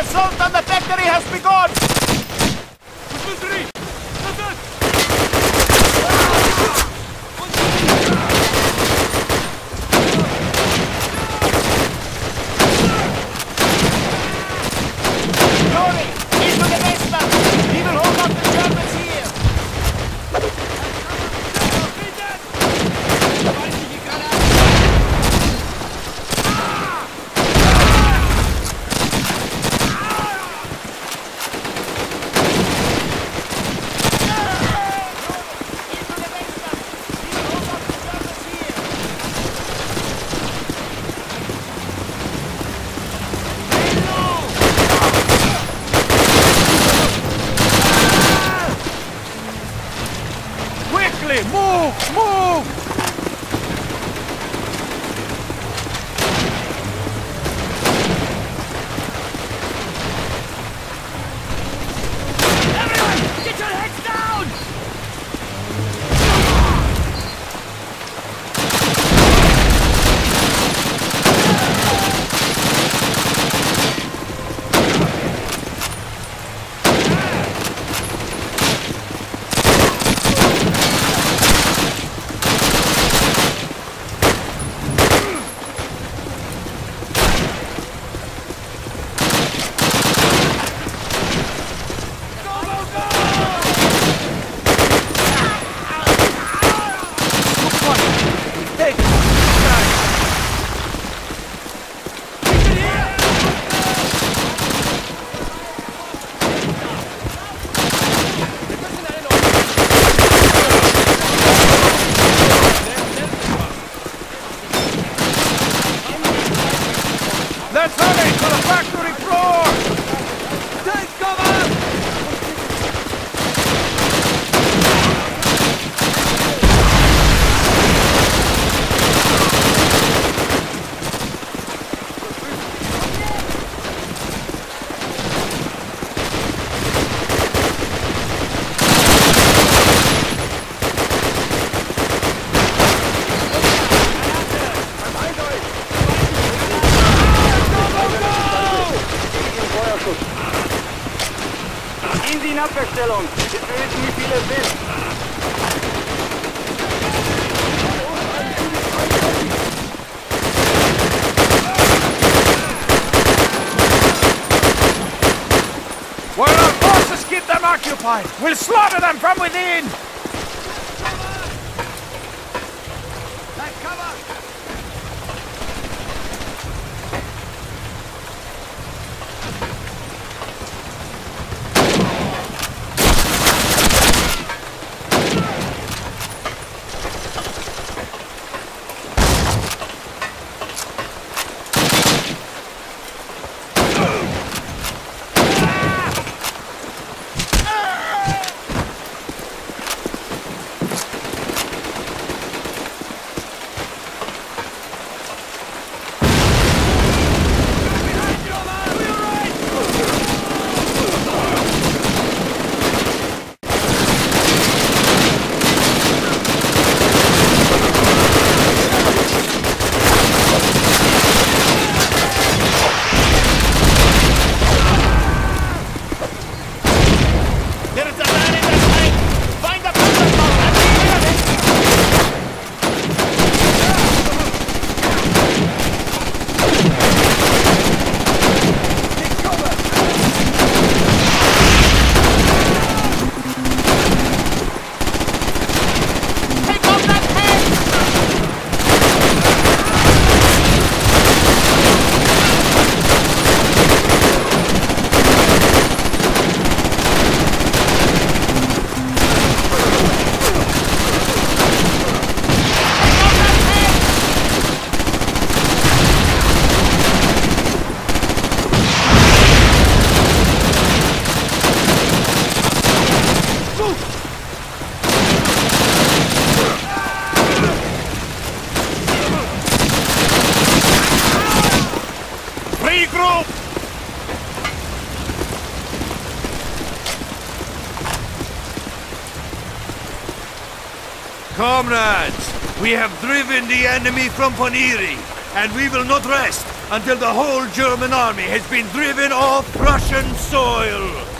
assault on the factory has begun! Move! Move! taken! Abwehrstellung. Wir wie viele es our forces keep them occupied, we'll slaughter them from within! Comrades, we have driven the enemy from Ponyri, and we will not rest until the whole German army has been driven off Russian soil.